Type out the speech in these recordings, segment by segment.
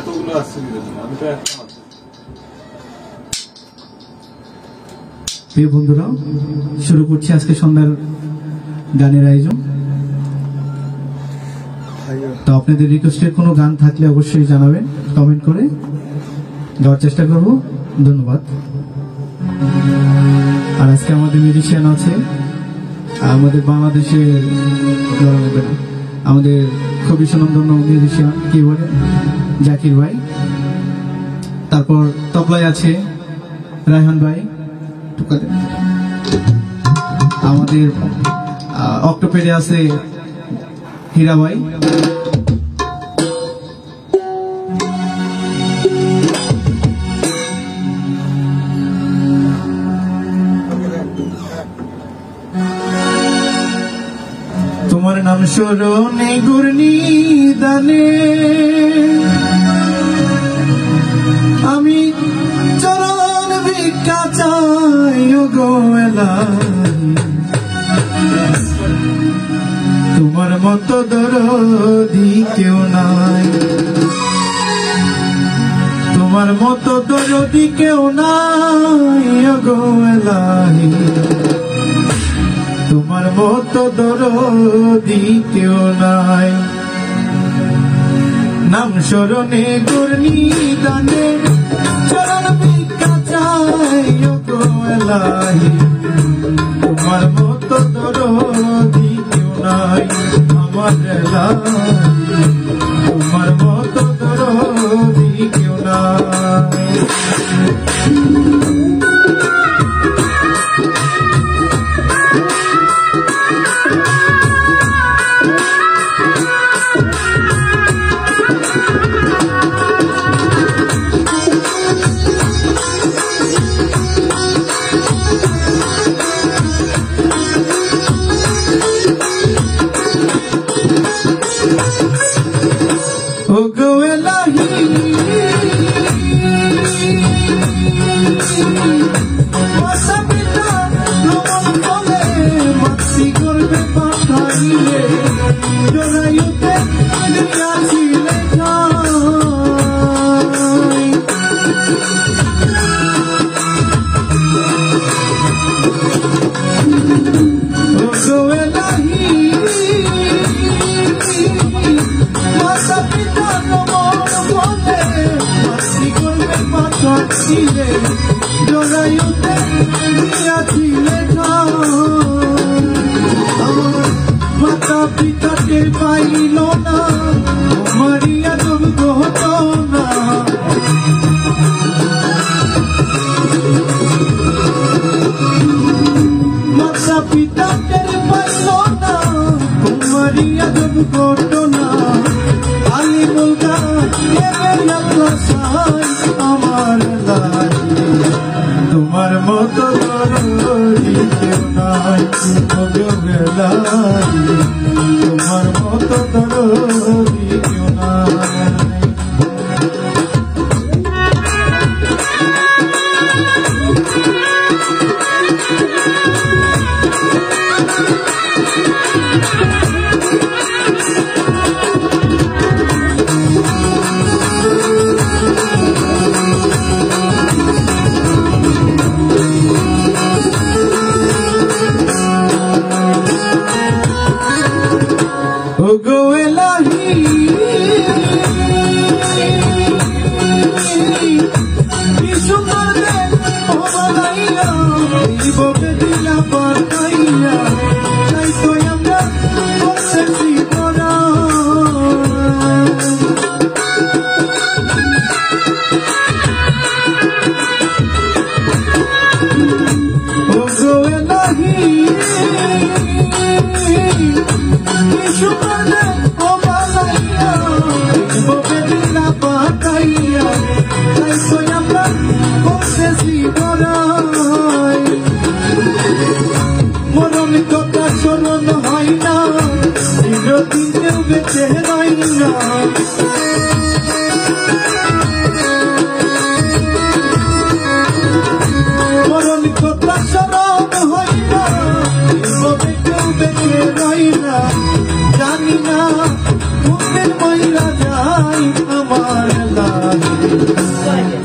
এতগুলো আসছে আমি তো প্রিয় বন্ধুরা, শুরু করছি আজকে সন্ধ্যার গানের আয়োজন। তো আপনাদের রিকোয়েস্টের কোনো গান থাকলে অবশ্যই জানাবেন কমেন্ট করে গাওয়ার চেষ্টা করব। ধন্যবাদ। আর আজকে আমাদের মিউজিশিয়ান আছে, আমাদের বাংলাদেশের আমাদের খুবই সুনন্দন্য মিউজিশিয়ান কি বলে? জাকির ভাই। তারপর তবলায় আছে রায়হান ভাই। আমাদের অক্টোপেডে আছে হীরা ভাই। তোমার নাম স্মরণে গুর্নি দানে আমি চরণ ভিক্ষা চাই গোয়েলা তোমার মতো দরদি কেউ নাই। তোমার মতো দরদি কেউ নাই গোয়েলাহি তোমার মতো দরদি কেউ নাই। নাম স্মরণে গুর্নি দানে চরণ ভিক্ষা চাই ও গোয়েলাহি তোমার মতো দরদি কেউ নাই আমার এলাহি তোমার মতো দরদি কেউ নাই। I was चेहरा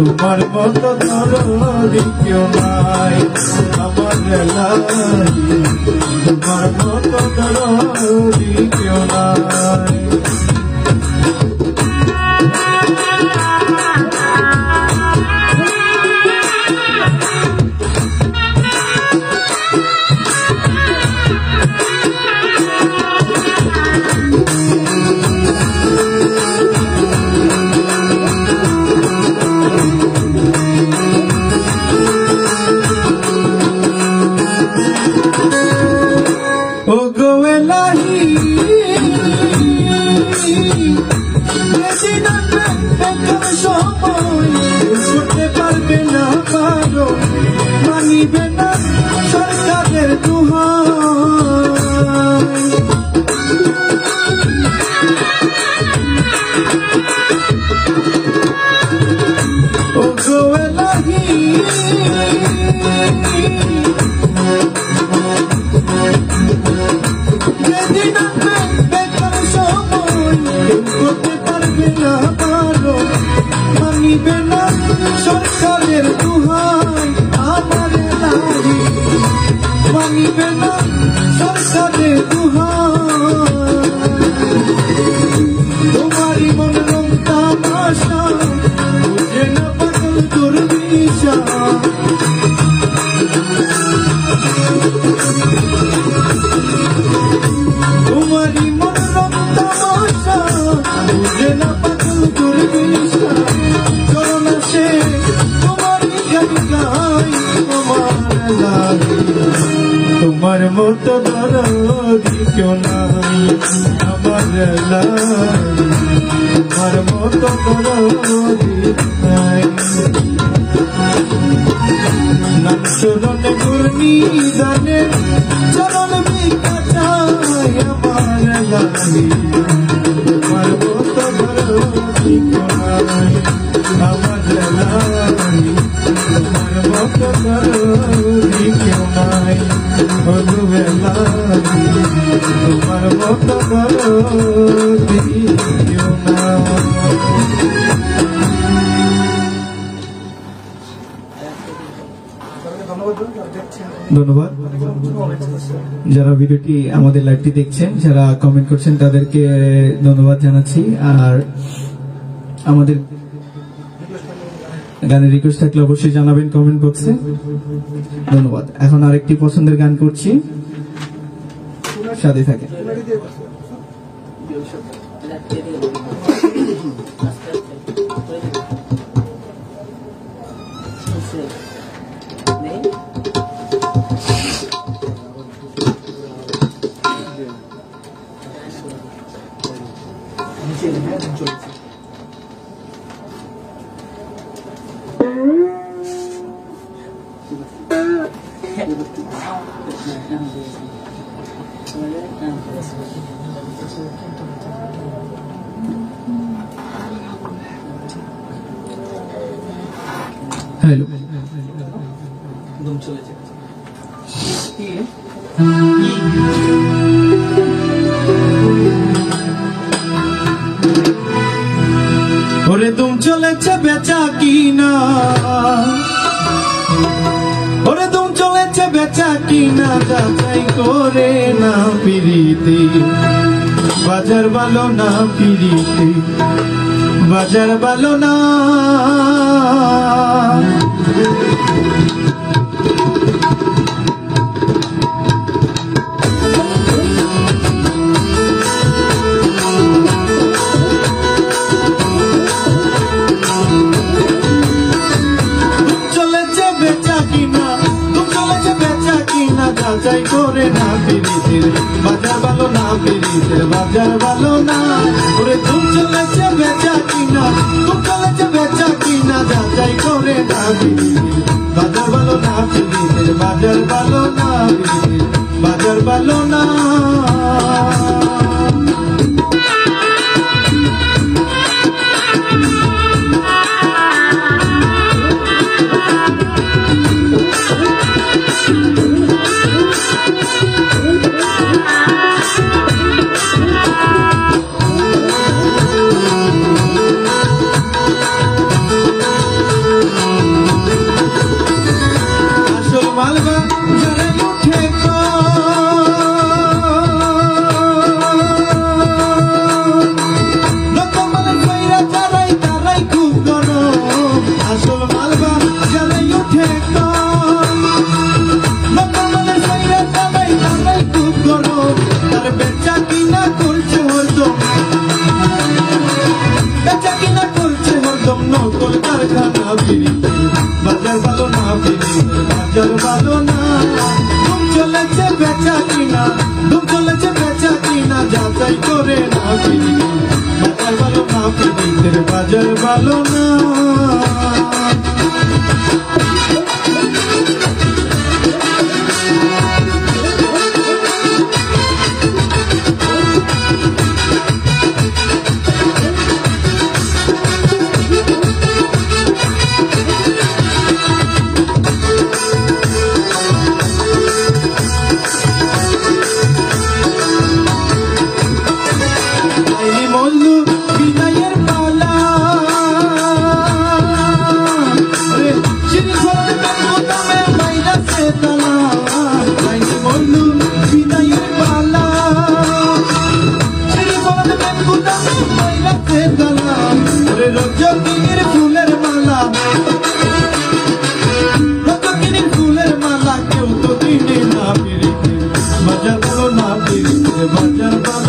তোমার মত কেউ নাই। আমার তোমার মত কেউ নাই। চরণে ঘূর্ণি জানে চরণ চাই আমার মতো দরদি কেউ নাই আমার মতো দরদি কেউ নাই অনুবেলা ধন্যবাদ। যারা ভিডিওটি আমাদের লাইভটি দেখছেন, যারা কমেন্ট করছেন, তাদেরকে ধন্যবাদ জানাচ্ছি। আর আমাদের গানের রিকোয়েস্ট থাকলে অবশ্যই জানাবেন কমেন্ট বক্সে ধন্যবাদ। এখন আরেকটি পছন্দের গান করছি। সাথে থাকে হ্যালো ওরে তুম চলেছে বেচা কিনা। ওরে তুম চলেছে বেচা কিনা, যাচাই করে না পিরিতে বাজার ভালো না পিরিতে বাজার ভালো না। কিনা যাচাই করে না পিরিতের বাজার ভালো না পিরিতের বাজার ভালো না ওরে তুম চলেছে বেচা কিনা তুম চলেছে বেচা কিনা যাচাই করে না বাজার ভালো না পিরিতের বাজার ভালো না, বাজার ভালো না। একদম নতুন কারখানা পিড়িতে বাজার ভালো না পিড়িতে বাজার ভালো না। ধুম চলেছে বেচা কিনা ধুম চলেছে বেচা কিনা, যাচাই করে না পিড়িতে বাজার ভালো না পিড়িতে বাজার ভালো না। I'm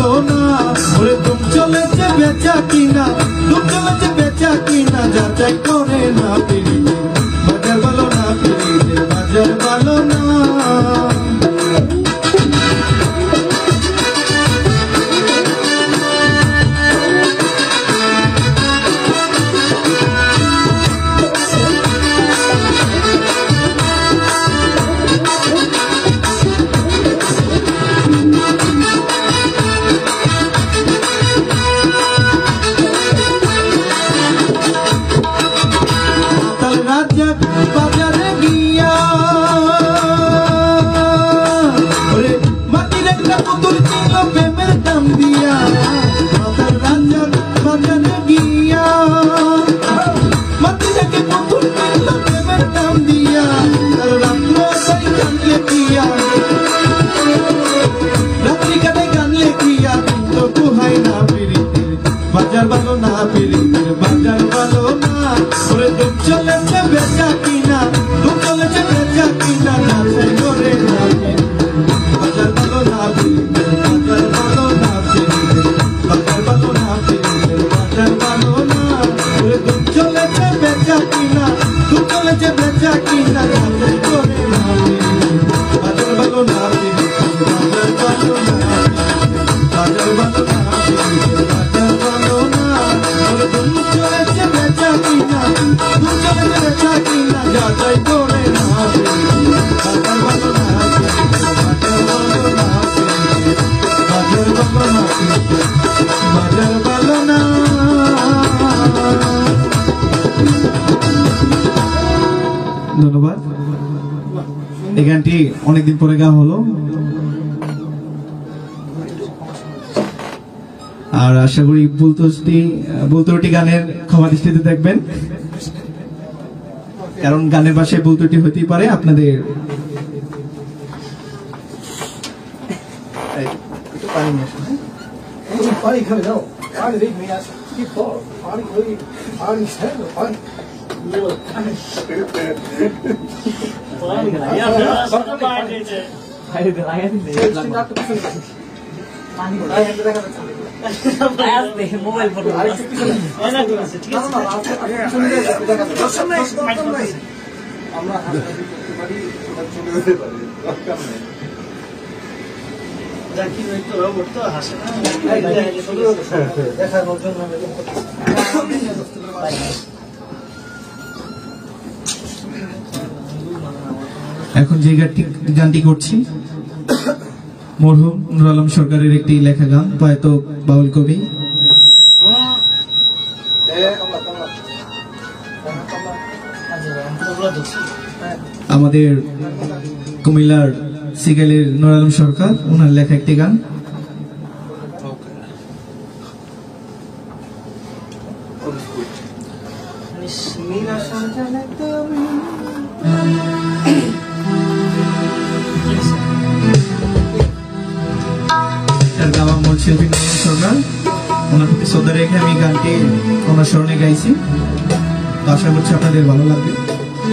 এই অনেকদিন পরে গাওয়া হলো। আর আশা করি বুলতুসটি বুলতুটি গানের ক্ষমা দৃষ্টিতে দেখবেন। কারণ গানের ভাষায় বুলতুটি হতেই পারে আপনাদের। হ্যাঁ? পানি খাবে দাও পানি দেখ, মেয়ে আছে। কি পানি পানি পানি। মোবাইল ফটো আমরা করতে পারি চলে যেতে পারি দরকার নেই দেখানোর জন্য এখন যে গানটি করছি, মরহুম নুর আলম সরকারের একটি লেখা গান, প্রয়াত বাউল কবি। আমাদের কুমিল্লার সিগালের নুর আলম সরকার, ওনার লেখা একটি গান। আল্লামা মুলশিফিন সরকার ওনার প্রতি শ্রদ্ধা রেখে আমি গানটি ওনার স্মরণে গাইছি। আশা করছি আপনাদের ভালো লাগবে।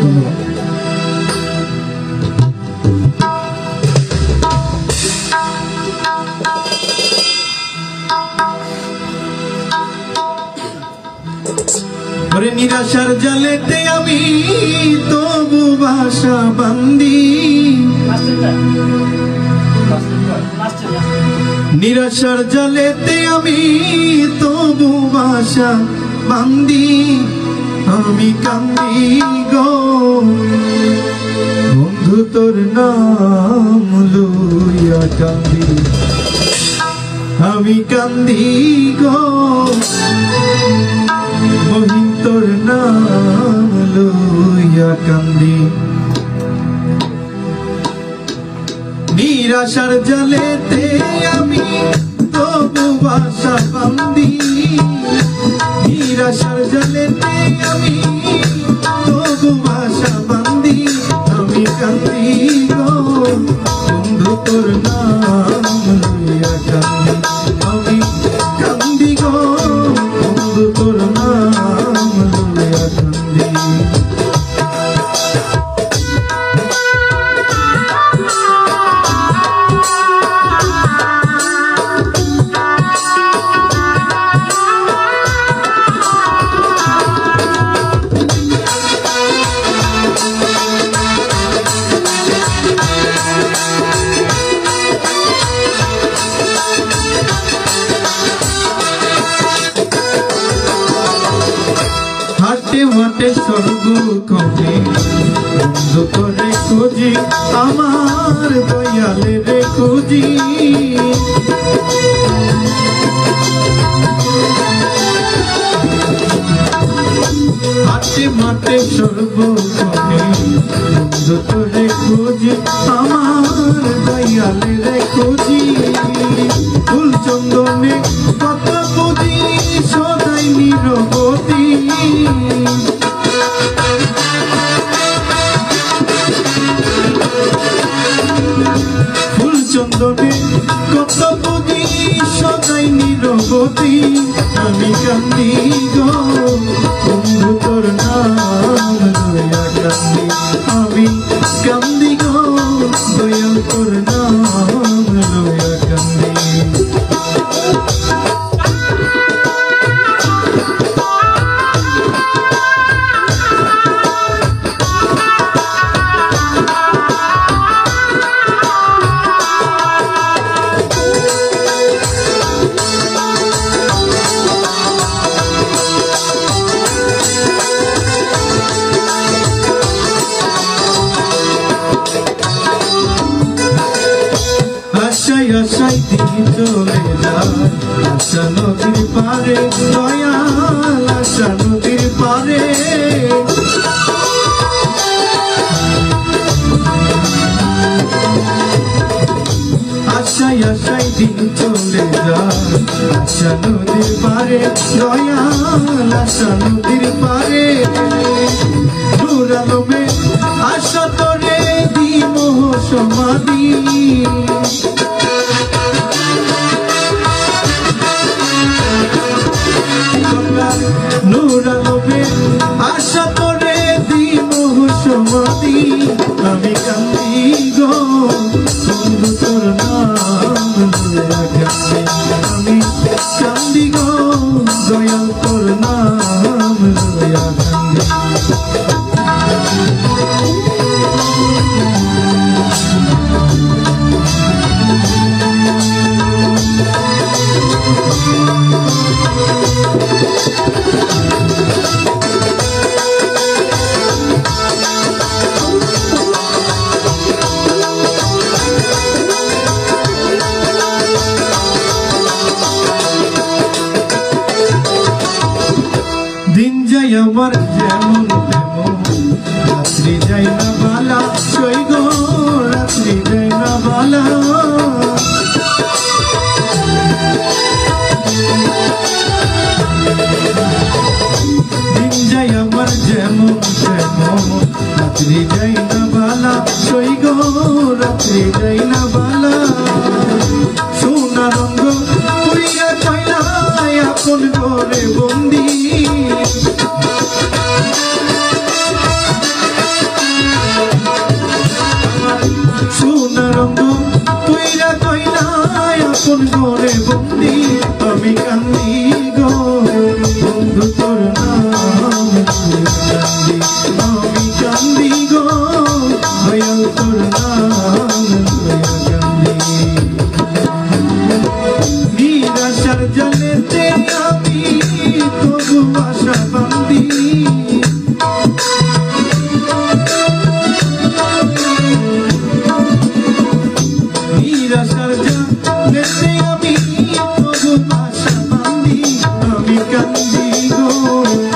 ধন্যবাদ। নিরাশার জালেতে আমি তবু ভাষা বান্দি। নিরাশার জলেতে আমি তবু বাসা বান্দি, আমি কান্দি গো। বন্ধু, তোর নাম লুইয়া কান্দি। আমি কান্দি গো। বহিন, তোর নাম লুইয়া কান্দি। নিরাশার জলেতে আমি তবু বাসা বান্দি নিরাশার জলেতে আমি তবু বাসা বান্দি আমি কান্দি গো বন্ধু তোর নাম চলে আশা নদীর পারে দয়াল আশা নদীর পারে। নূর আলমে আশা তরে দিব সমাধি।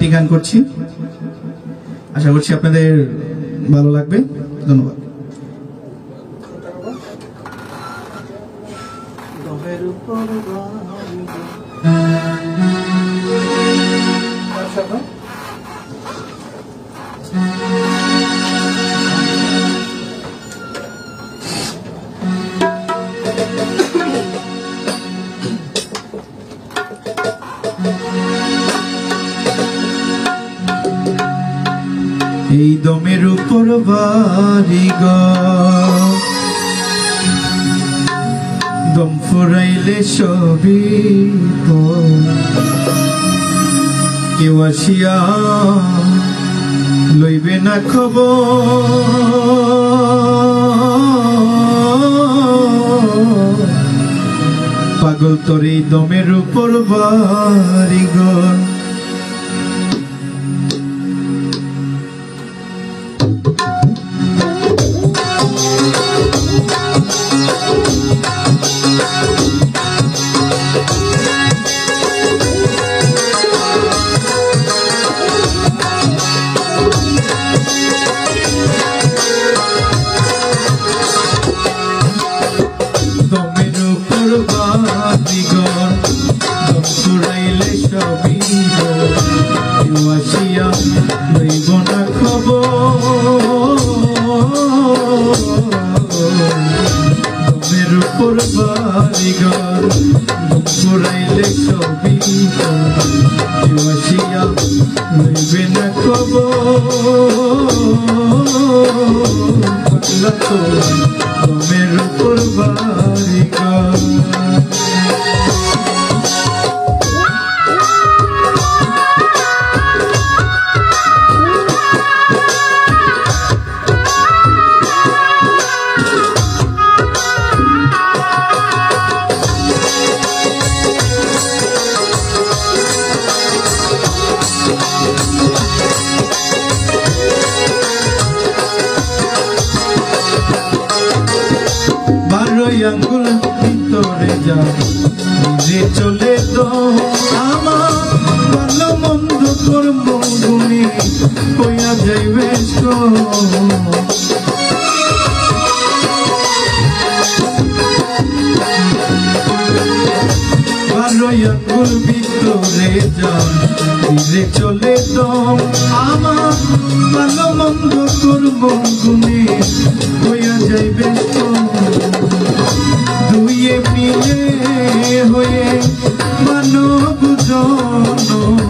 কয়েকটি গান করছি। আশা করছি আপনাদের ভালো লাগবে। ধন্যবাদ। উপর গম ফুরাইলে সবি কেউ আসিয়া লইবে না খব পাগল তোর এই দমের উপর বাড়ি গড় Oh.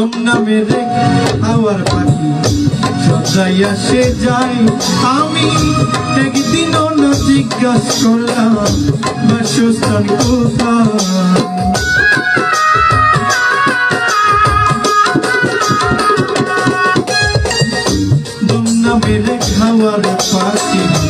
আলম নামের হাওয়ার পাখি। সদাইয়া সে যাই আমি একদিনও না জিজ্ঞাস করলাম, বাসস্থান কোথায়? দম নামের হাওয়ার পাখি।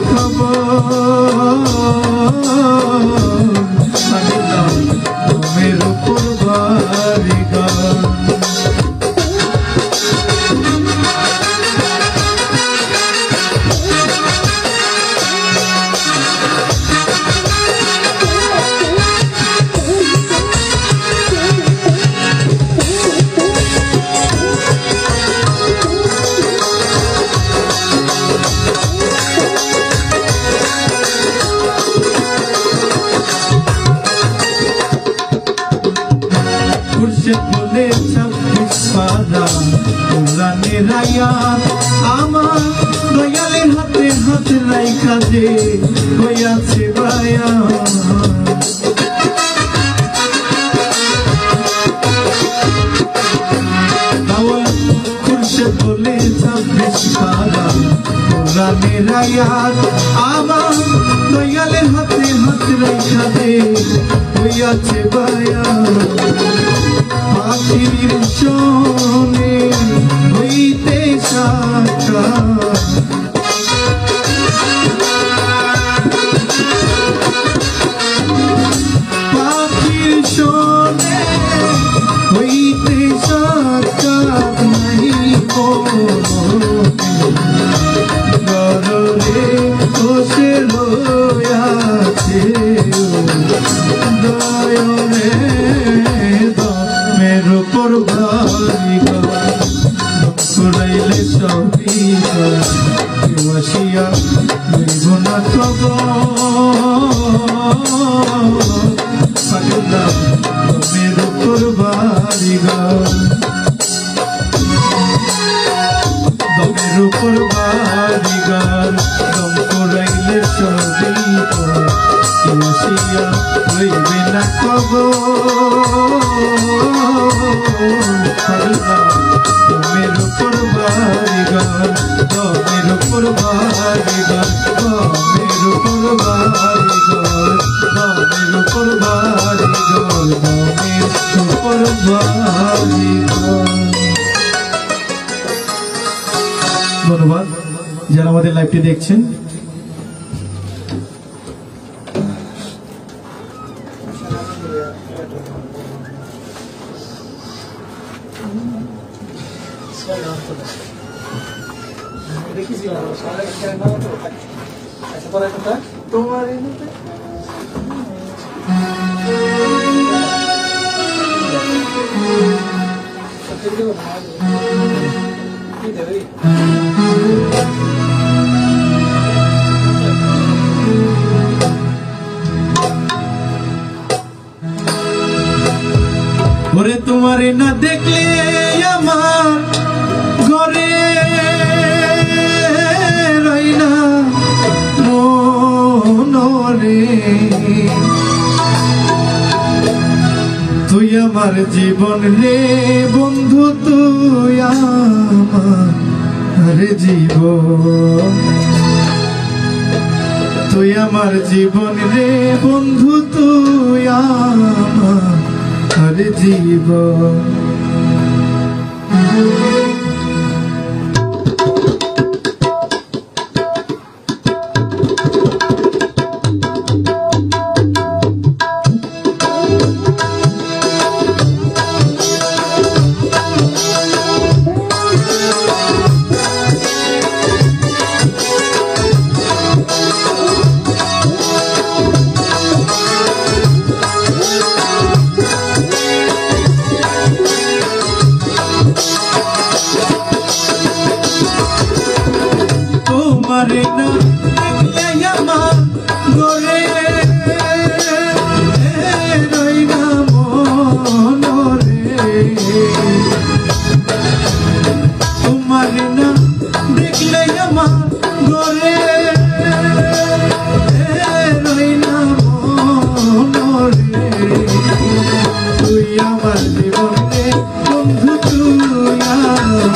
ধন্যবাদ। যারা আমাদের লাইভটি দেখছেন তুই আমার জীবন রে বন্ধু তুই আমার জীবন।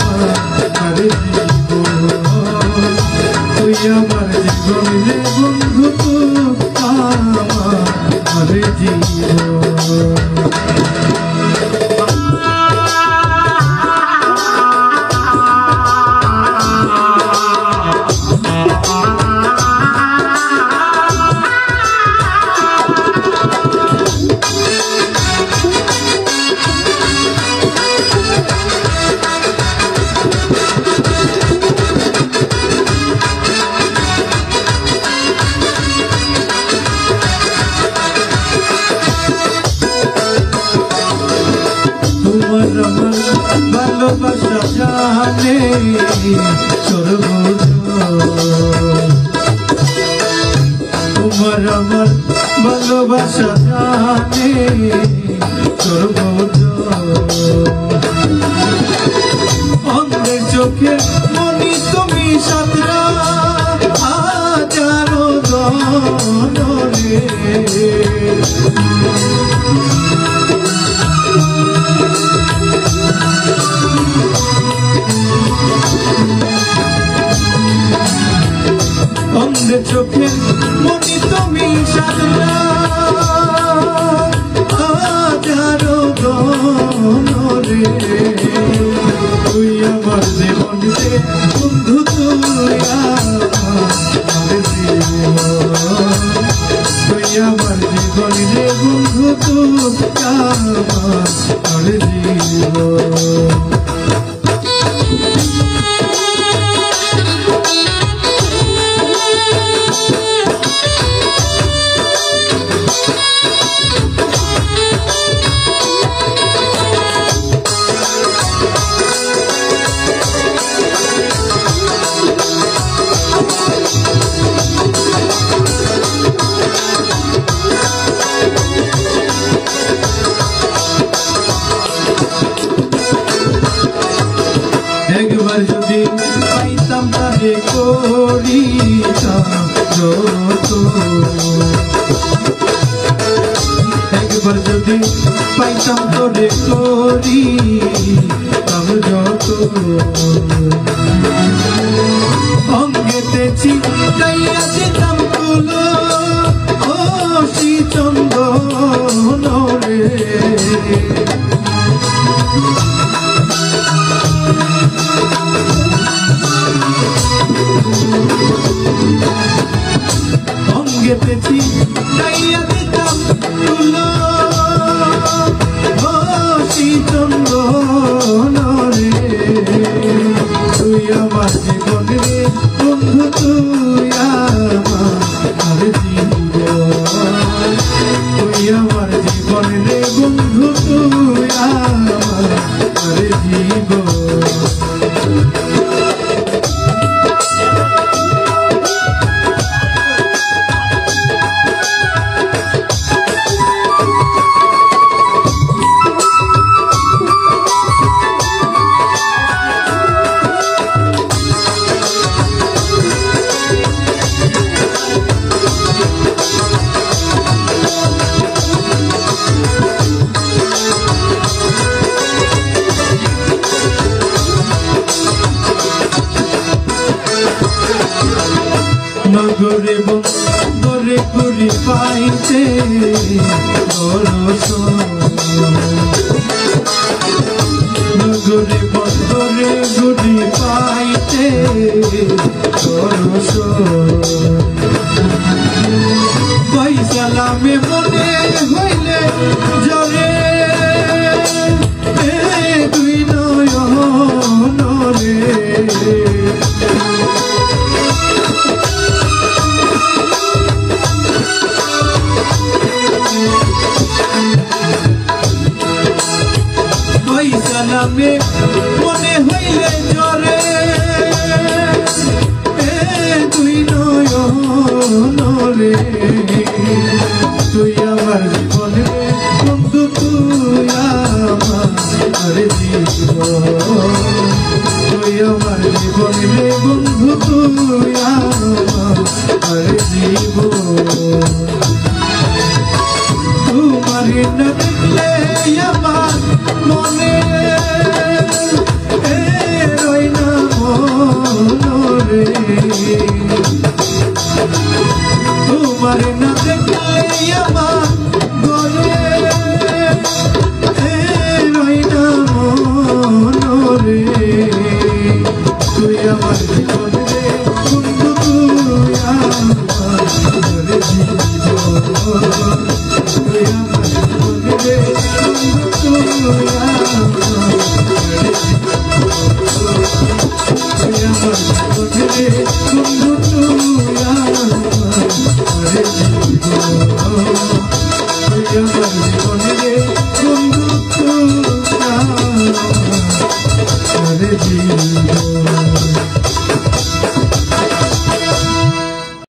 আমার জীবন তুই আমার পাইতাম তোরে করিতাম বন্ধু